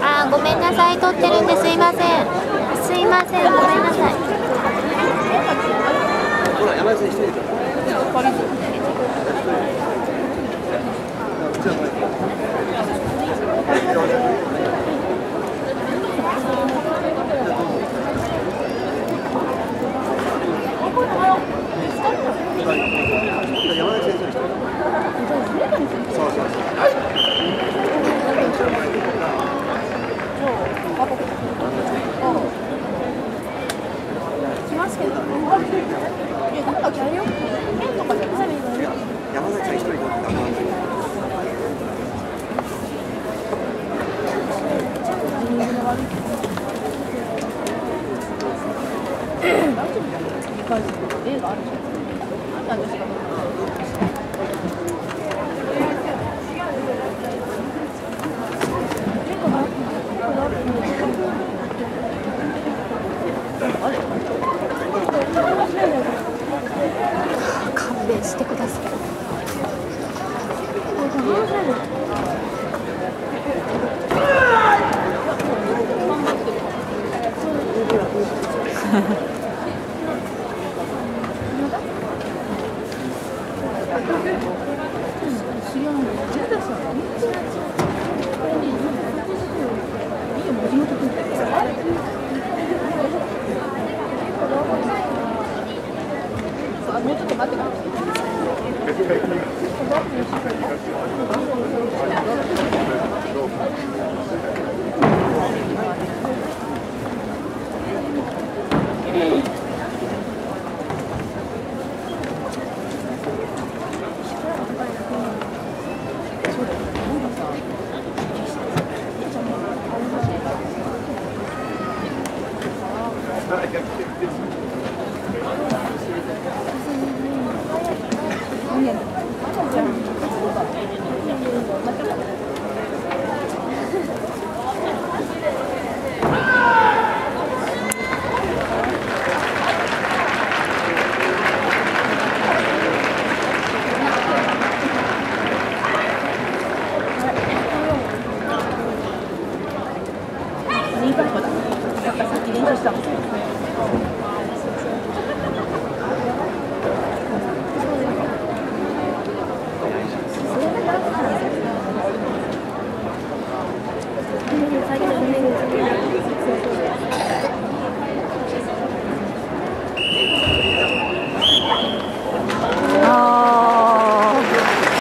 あーごめんなさい。撮って。るんですいません。すいません。ごめんなさい。ほら山根さん。一人でこちら前行って山根先生一人そうそうそういや山崎さん一人で頑張って勘弁してください。もうちょっと待ってください。想去